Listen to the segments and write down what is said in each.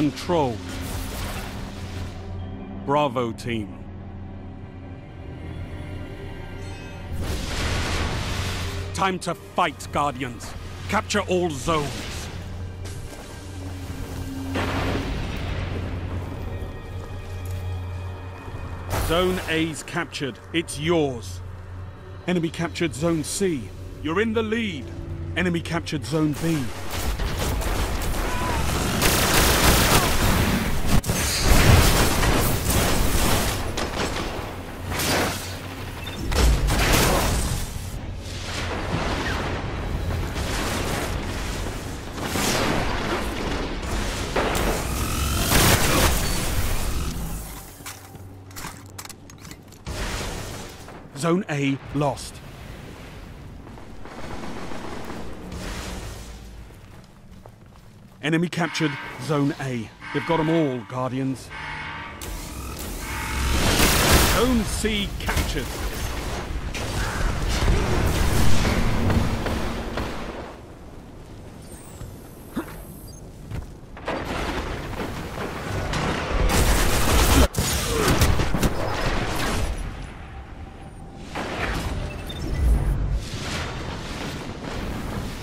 control. Bravo team. Time to fight, Guardians. Capture all zones. Zone A's captured. It's yours. Enemy captured Zone C. You're in the lead. Enemy captured Zone B. Zone A lost. Enemy captured Zone A. They've got them all, Guardians. Zone C captured.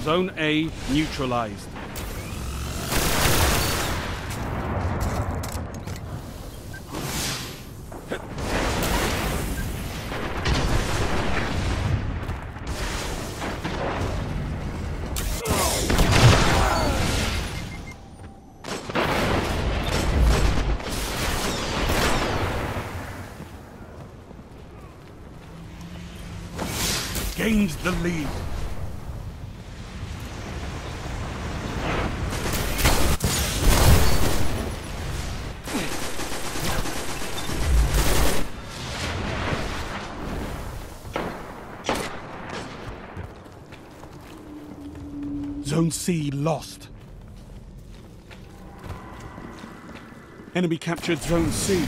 Zone A neutralized. Gained the lead. Zone C lost. Enemy captured Zone C.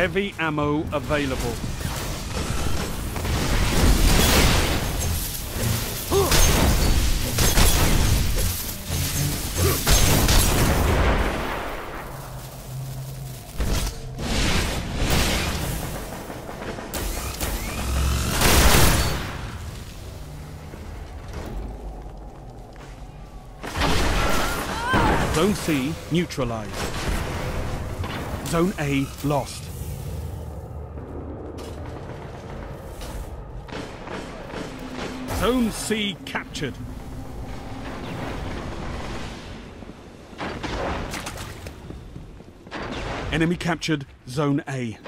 Heavy ammo available. Zone C neutralized. Zone A lost. Zone C captured. Enemy captured Zone A.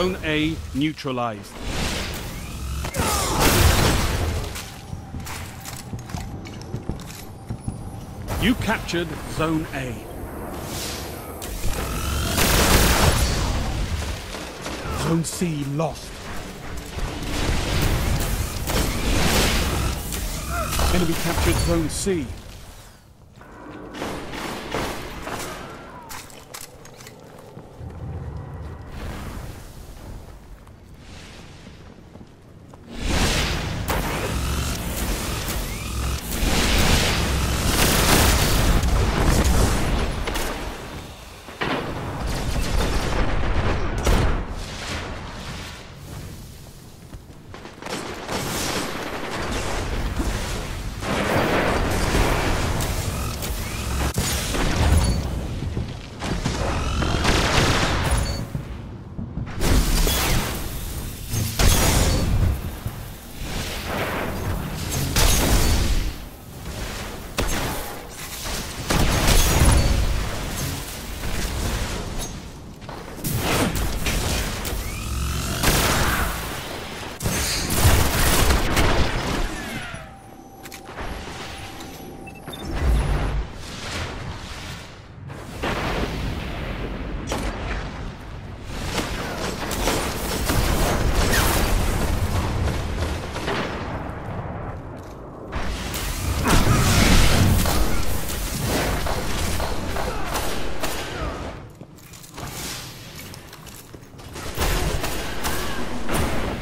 Zone A neutralized. You captured Zone A. Zone C lost. Enemy captured Zone C.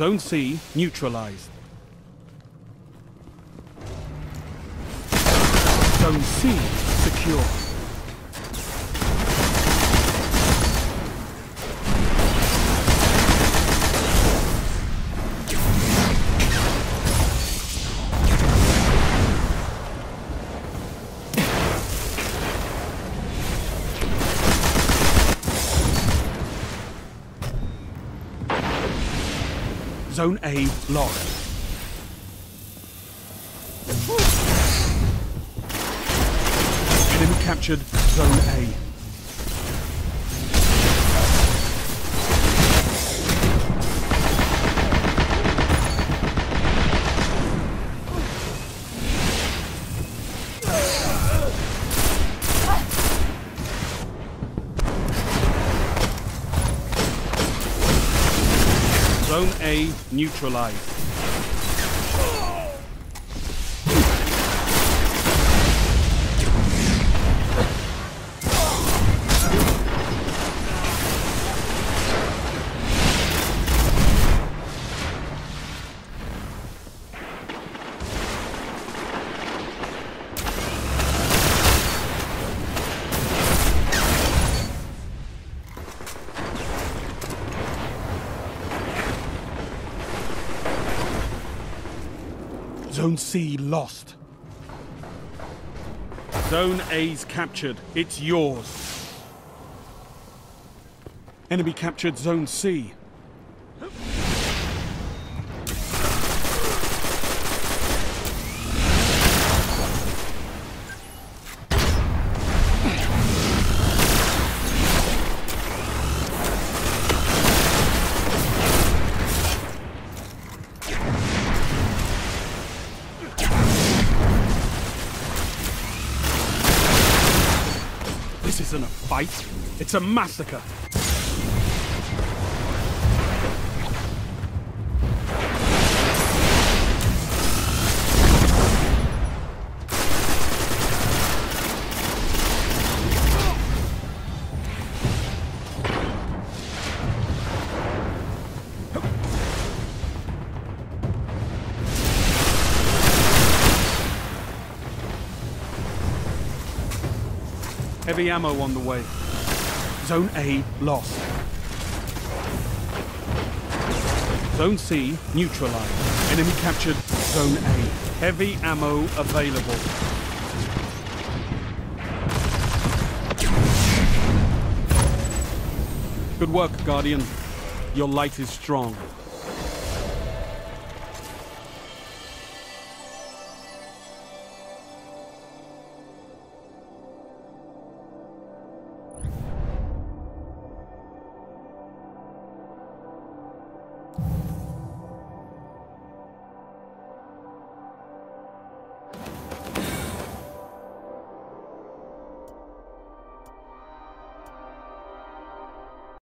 Zone C neutralized. Zone C secure. Zone A lost. Enemy captured Zone A. Zone A neutralized. Zone C lost. Zone A's captured. It's yours. Enemy captured Zone C. fight. It's a massacre. Heavy ammo on the way. Zone A lost. Zone C neutralized. Enemy captured Zone A. Heavy ammo available. Good work, Guardian. Your light is strong.